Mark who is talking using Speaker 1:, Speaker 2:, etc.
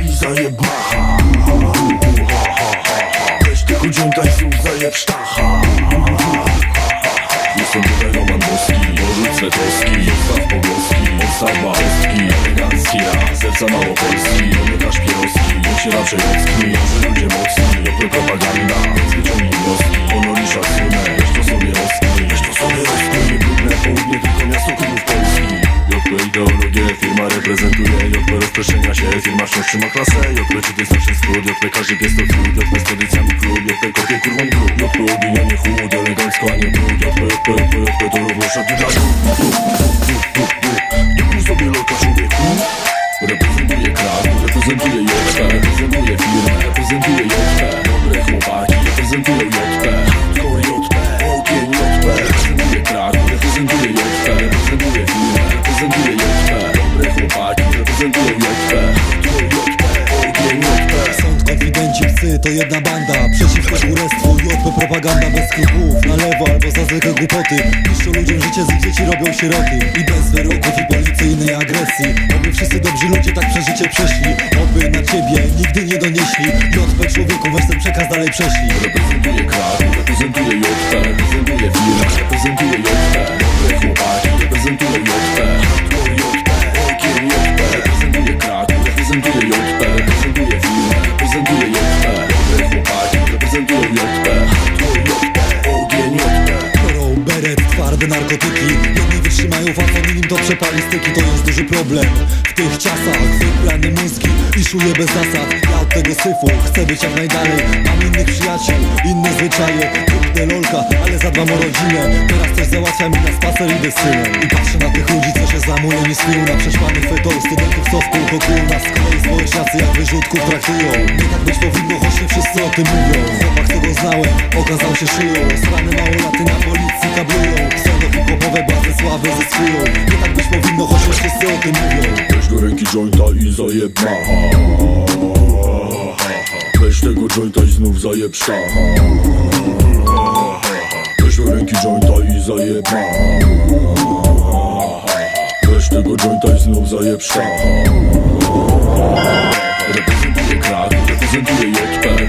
Speaker 1: i zajeba Weź tego dziąta i znów zajeb sztacha Jestem tutaj Roman Boski Dorzucę toski, zostaw pogłoski Osaba, oski, elegancki rap Serca małopolski, domykasz pieroski Bądź raczej ocki, jacy ludzie mocni no Opry propaganda. rozproszenia się Firma szczęście ma klasę Jok leci to jest nasz skrót Jok lekarzyk jest to trud Jok z tradycjami klub Jok te kokie kurwą grób Jok to odbijanie chłód Elegancko a nie brud Jok to jok to jok to jok to to równo szat dziurza Jok sobie loka człowieku Reprezentuje kraj Reprezentuje jok Reprezentuje firmę Reprezentuje
Speaker 2: jok Konfidenci, psy to jedna banda. Przeciwko kurestwu, JP propaganda bez skrupułów. Na lewo albo za zwykłe głupoty. Niszczą ludziom życie, z ich dzieci robią sieroty. I bez wyroków i policyjnej agresji. Oby wszyscy dobrzy ludzie tak przeżycie przeszli. Oby na ciebie nigdy nie donieśli. JP człowieku, weź ten przekaz dalej prześlij.
Speaker 1: Reprezentuje kraj, reprezentuje JP Reprezentuje firmę, reprezentuje JP Dobre chłopaki, JP Reprezentuje firmę, reprezentuje JP Dobre chłopaki, reprezentują JP Skor JP, ogień JP
Speaker 2: beret, twarde narkotyki. Jedni wytrzymają facet, innym to przepali styki To jest duży problem. W tych czasach Wybrane mózgi i szuję bez zasad. Ja od tego syfu chcę być jak najdalej. Mam innych przyjaciół, inne zwyczaje. Kupnę lolka, ale zadbam o rodzinę. Teraz załatwia mi na spacer i synem. I patrzę na tych ludzi, co się zamulą i snują Na prześpany fetol, studentów kółko kół Nas z kolei społeczniacy jak wyrzutków traktują. Nie tak być powinno, choć nie wszyscy o tym mówią. Chłopak, co znałem, okazał się szyją. Strany małolaty na policji kablują. Pseudo hip-hopowe bazy sławy zyskują Nie tak być powinno, choć nie wszyscy o tym mówią.
Speaker 1: Weź do ręki jointa i zajeb Weź tego jointa i znów zajeb ręki jointa i zajeb macha Weź tego jointa i znów zajeb sztacha Reprezentuje kraj, reprezentuje JP